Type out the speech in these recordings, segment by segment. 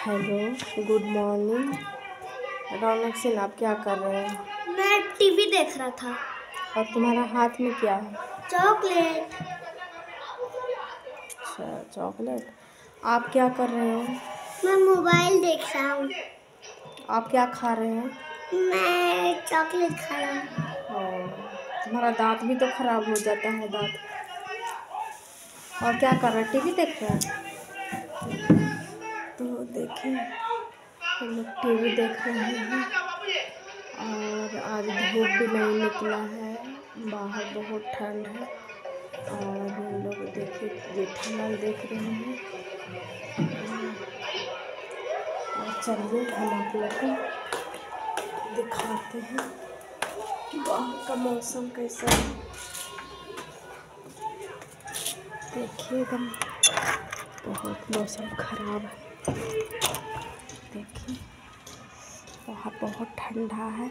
Hello good morning. Raunak Singh आप क्या कर रहे हैं? मैं टीवी देख रहा था। और तुम्हारा हाथ में क्या है? चॉकलेट। अच्छा चॉकलेट। आप क्या कर रहे हो? मैं मोबाइल देख रहा हूँ। आप क्या खा रहे हैं? मैं चॉकलेट खा रहा हूँ। तुम्हारा दांत भी तो खराब हो जाता है दांत। और क्या कर रहे हैं? टीवी देख रहे हैं? देखिए हम लोग टीवी देख रहे हैं और आज धूप भी नहीं निकला है, बाहर बहुत ठंड है और हम लोग देखिए जेठालाल देख रहे हैं। और चलिए हम आप लोग को दिखाते हैं बाहर का मौसम कैसा है। देखिए एकदम, बहुत मौसम ख़राब है। देखिए, वहाँ बहुत ठंडा है।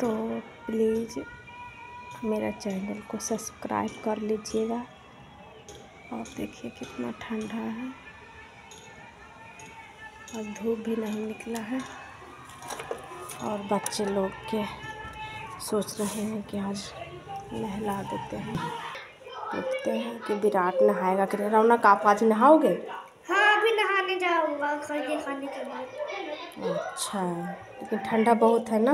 तो प्लीज़ मेरा चैनल को सब्सक्राइब कर लीजिएगा। और देखिए कितना ठंडा है। और धूप भी नहीं निकला है। और बच्चे लोग के सोच रहे हैं कि आज नहला देते हैं। देखते हैं कि विराट नहाएगा कि रौनक आप आज नहाओगे? हाँ अभी नहाने जाऊँगा घर खाने के बाद अच्छा लेकिन ठंडा बहुत है ना?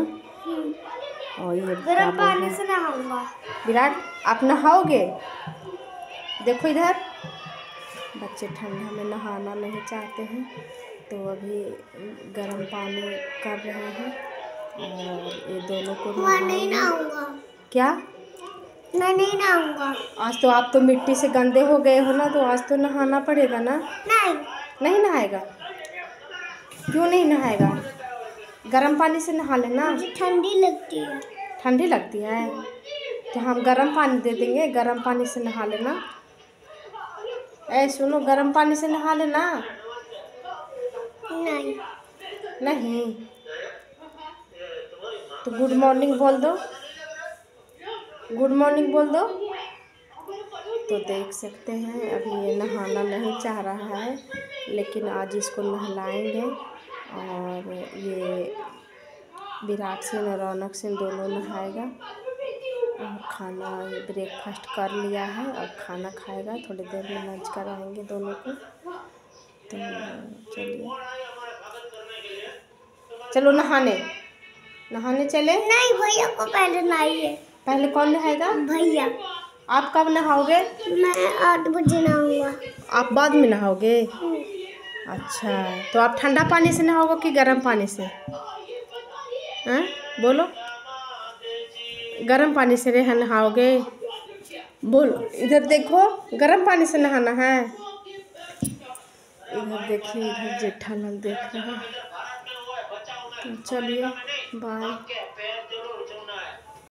और ये गर्म पानी से नहाऊँगा। विराट आप नहाओगे? देखो इधर। बच्चे ठंडा में नहाना नहीं चाहते हैं तो अभी गर्म पानी कर रहे हैं। और ये दोनों को मैं नहीं नहाऊँगा। क्या? मैं नहीं नहाऊँगा। आज तो आप तो मिट्टी से गंदे हो गए हो ना तो आज तो नहाना पड़ेगा ना? नहीं। नहीं नहाएगा? क्यों नहीं नहाएगा? गर्म पानी से नहा लेना। ठंडी लगती है। ठंडी लगती है? तो हम गर्म पानी दे देंगे गर्म पानी से नहा लेना। ऐ सुनो गर्म पानी से नहा लेना। नहीं। नहीं? तो गुड मॉर्निंग बोल दो। गुड मॉर्निंग बोल दो। तो देख सकते हैं, अभी ये नहाना नहीं चाह रहा है, लेकिन आज इसको नहलाएँगे। और ये विराट सिंह और रौनक सिंह दोनों नहाएगा। और खाना ब्रेकफास्ट कर लिया है, और खाना खाएगा। थोड़ी देर में लंच कराएँगे दोनों को। तो चलिए। चलो नहाने। नहाने चले? नहीं, भैया को पहले नहाइए। पहले कौन नहाएगा? भैया। आप कब नहाओगे? मैं आठ बजे नहाऊँगा। आप बाद में नहाओगे? अच्छा तो आप ठंडा पानी से नहाओगे कि गर्म पानी से? हैं? बोलो। गर्म पानी से रह नहाओगे? बोलो। इधर देखो गर्म पानी से नहाना है। इधर देखिए इधर जेठालाल देख रहे हैं। तो चलिए बाय